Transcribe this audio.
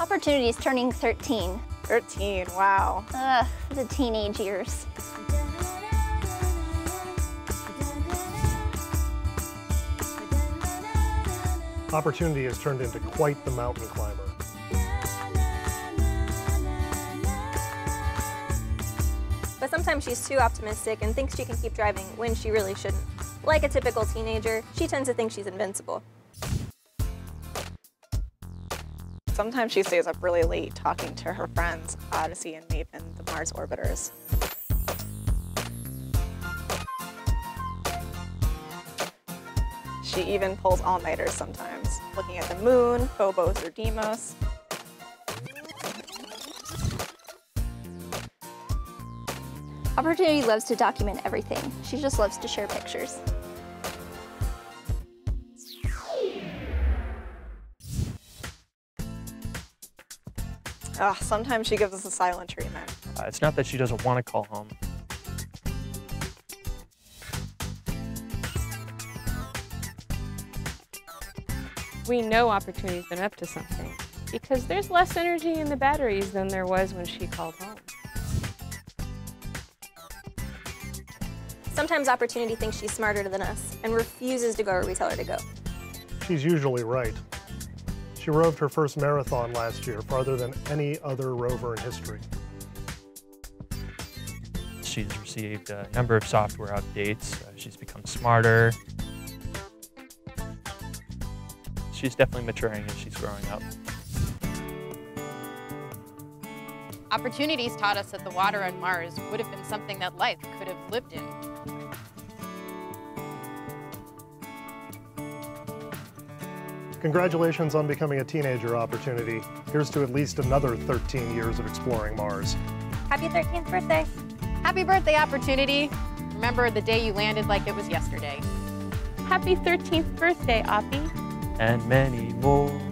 Opportunity's turning 13. 13, wow. Ugh, the teenage years. Opportunity has turned into quite the mountain climber. But sometimes she's too optimistic and thinks she can keep driving when she really shouldn't. Like a typical teenager, she tends to think she's invincible. Sometimes she stays up really late talking to her friends, Odyssey and Maven, the Mars orbiters. She even pulls all-nighters sometimes, looking at the moon, Phobos, or Deimos. Opportunity loves to document everything. She just loves to share pictures. Ugh, sometimes she gives us a silent treatment. Uh, it's not that she doesn't want to call home. We know Opportunity's been up to something because there's less energy in the batteries than there was when she called home. Sometimes Opportunity thinks she's smarter than us and refuses to go where we tell her to go. She's usually right. She roved her first marathon last year, farther than any other rover in history. She's received a number of software updates. Uh, she's become smarter. She's definitely maturing as she's growing up. Opportunity's taught us that the water on Mars would have been something that life could have lived in. Congratulations on becoming a teenager opportunity. Here's to at least another 13 years of exploring Mars. Happy 13th birthday. Happy birthday, Opportunity. Remember the day you landed like it was yesterday. Happy 13th birthday, Oppie. And many more.